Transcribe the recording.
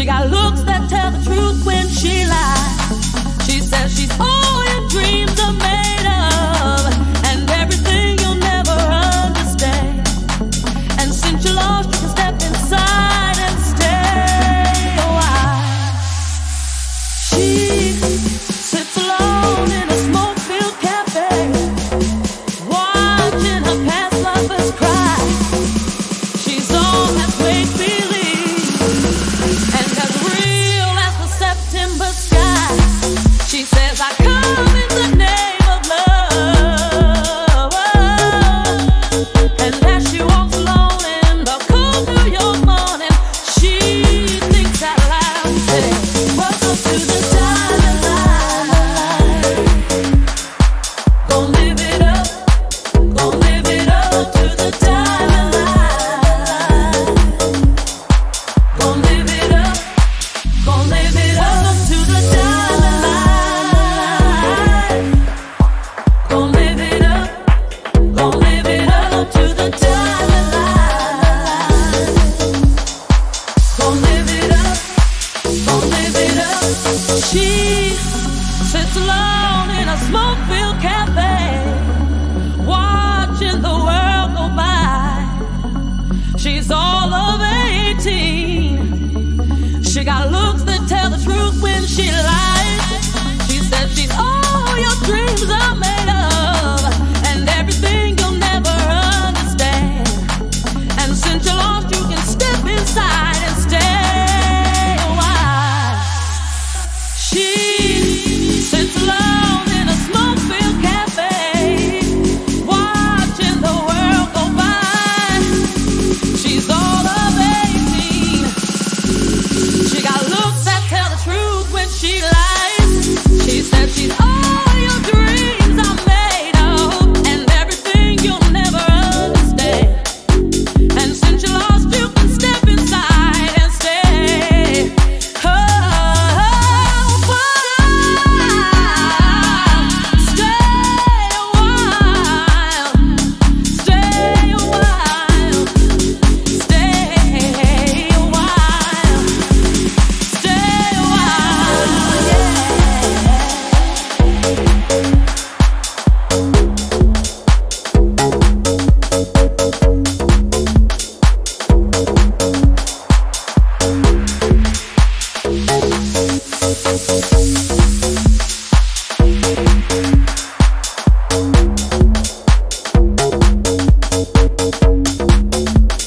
She got looks that tell the truth when she lies. She says she's always. She sits alone in a smoke-filled cafe, watching the world go by. She's all of 18. She got looks that tell the truth when she lies. She says she's all your dreams are made. she lied.